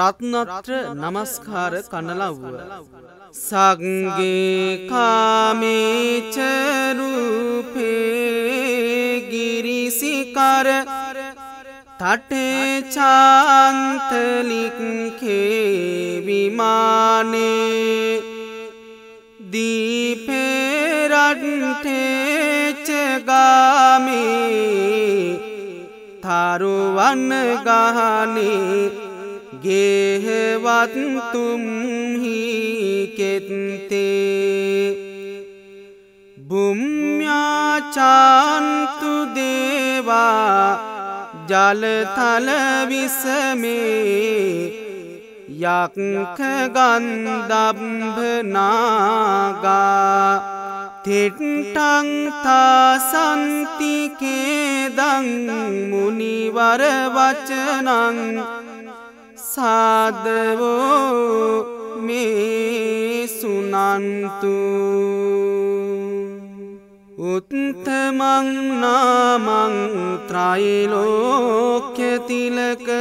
රත්නත්‍ර නමස්කාර කනලව්ව. සගගේ කාමේචරූපේ ගිරිසිකර තටේ චාන්තලික්කේ විමානේ දීපේරට්ටේචගාමේ තරුවන්න ගහනේ ගේහෙවත්තුම්හි කෙත්තේ. බුම්්‍යාචාන්තු දේවා ජලතලවිසමේ යක්ක ගන්දම්භනාගා තෙට්ටංතා සන්තිකේදං මුනිවර වචනං සාදවෝ මේ සුනන්තු උත්තමංනාමං ත්‍රයිලෝක්‍යතිලක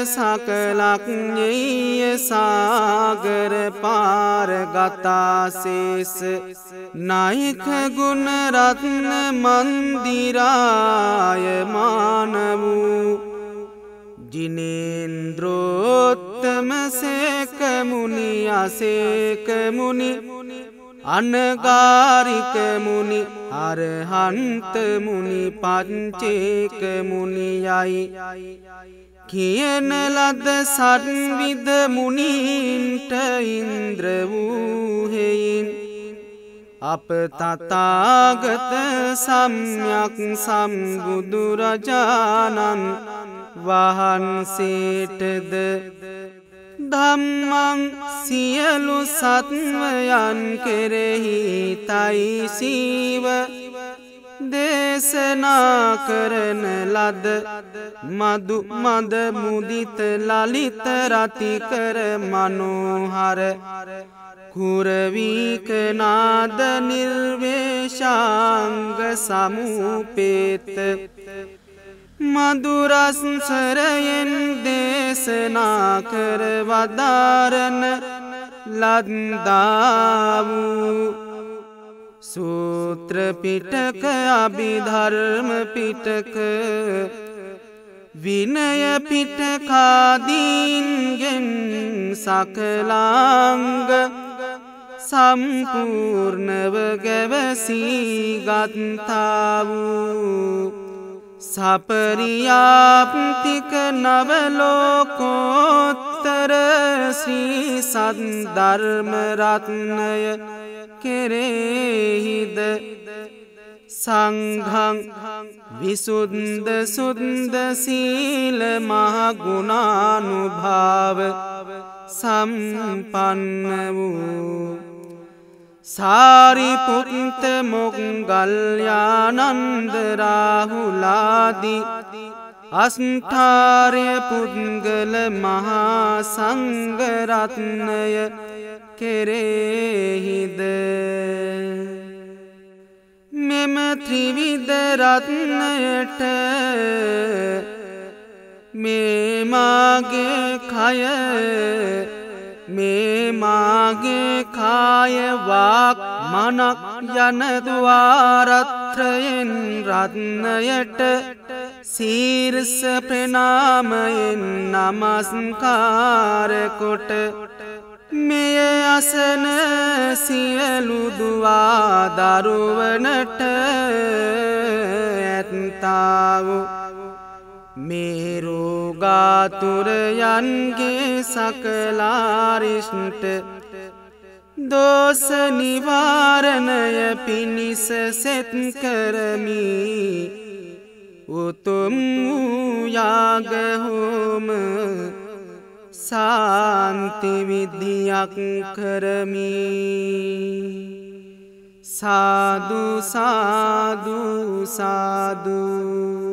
සකලක්ඥෙය සාගර පාරගතාසේස. නයික ගුණරත්න මන්දිරාය මාන වූ අසේකමුණි අනගාරිකමුණි අරහන්තමුණි පංචේකමුණියයි කියන ලද සත්විද මුණීන්ට ඉන්ද්‍ර වූහෙයින් අප තතාගත සම්යක් සම්බුදුරජාණන් වහන්සේටද ධම්මං සියලු සත්වයන් කෙරෙහි තයිසීව දේශනා කරන ලද මදු මද මුදිත ලලිත රතිකර මනෝහර. කුරවීකනාද නිර්වේශාංග සමූපේත. මදුරස්සරයෙන් දේශනා කර වදාරන ලද්දාවූ සූත්‍රපිටක අභිධර්ම පිටක විනය පිටකාදීන්ගෙන් සකලාංග සම්පූර්ණව ගැවසීගත්තා වූ සපරියාප්තික නවලෝකෝත්තර ශ්‍රී සද්ධර්මරත්නය කෙරෙහිද? සංඝං විසුද්ද සුද්ද සීල මහගුණානුභාව සම්පන්න වූ සාරිපුත්ත මොග්ගල්යානන්දරාහුලාදි අස්ථාරය පුද්ගල මහා සංගරත්නය කෙරෙහිද? මෙම ත්‍රිවිධරත්නයට මේමාගේ කය මේමාගේ කායවාක් මනක් යනදවාරත්‍රයෙන් රත්නයට සීර්ස ප්‍රනාමයෙන් නමස්කාරකොට මෙය අසන සියලුදුවා දරුවනට ඇත්තාවු. මේරෝගාතුරයන්ගේ සකලාරිෂ්ට දෝස නිවාරණය පිණිස සෙත් කරමි. උතුම් යාගහෝම සාන්තිවිද්‍යයක් කරමි. සාදු සාදු සාදූ.